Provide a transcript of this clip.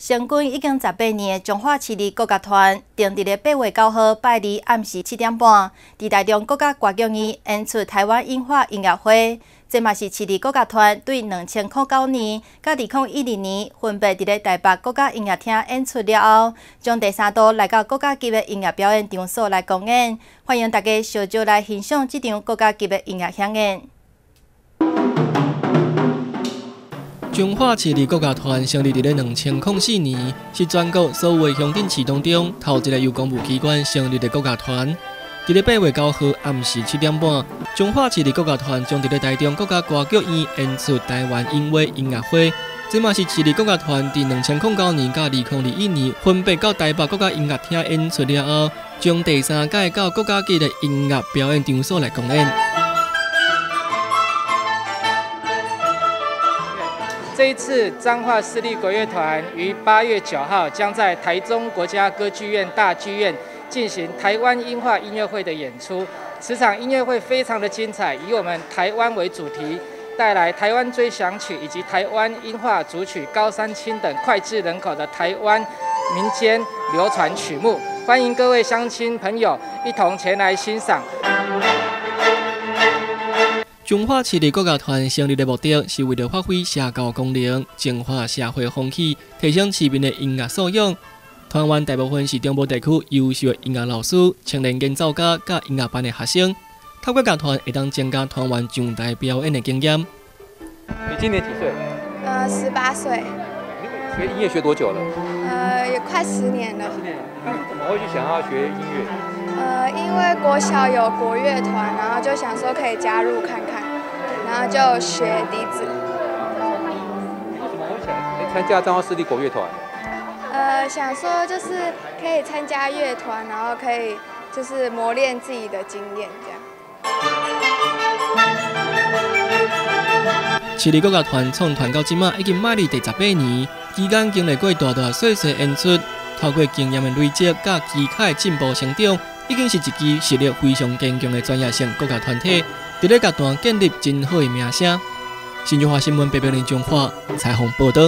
成军已经十八年的中华市立国家团，定伫咧八月九号拜二暗时七点半，伫台中国家歌剧院演出台湾樱花音乐会。这嘛是市立国家团对两千零九年、甲二零一二年分别伫咧台北国家音乐厅演出了后，将第三度来到国家级的音乐表演场所来公演。欢迎大家小招来欣赏这场国家级的音乐响演。中华市立国家团成立伫咧两千零四年，是全国所有乡镇市当中头一个由公务机关成立的国家团。伫咧八月九号暗时七点半，中华市立国家团将伫咧台中国家歌剧院演出台湾音乐音乐会。这嘛是市立国家团伫两千零九年甲二零二一年分别到台北国家音乐厅演出了后，将第三届到国家级的音乐表演场所来公演。这一次彰化市立国乐团于八月九号将在台中国家歌剧院大剧院进行台湾音画音乐会的演出。此场音乐会非常的精彩，以我们台湾为主题，带来台湾追想曲以及台湾音画主曲《高山青》等脍炙人口的台湾民间流传曲目。欢迎各位乡亲朋友一同前来欣赏。中化市立国家团成立的目的是为了发挥社交功能、净化社会风气、提升市民的音乐素养。团员大部分是中部地区优秀的音乐老师、青年演奏家、甲音乐班的学生。透过乐团会当增加团员上台表演的经验。你今年几岁？呃，十八岁。学音乐学多久了？呃，也快十年了。十年。那怎么会去想要学音乐？呃，因为国小有国乐团，然后就想说可以加入看看，然后就学笛子。为什么会想参加彰化市立国乐团？呃，想说就是可以参加乐团，然后可以就是磨练自己的经验这样。市立国乐团创团到今嘛已经迈入第十八年，期间经历过大大小小演出，透过经验的累积，甲技巧的进步成长。已经是一支实力非常坚强的专业性国家团体，伫咧阶段建立真好的名声。新中华新闻北北林中华采访报道。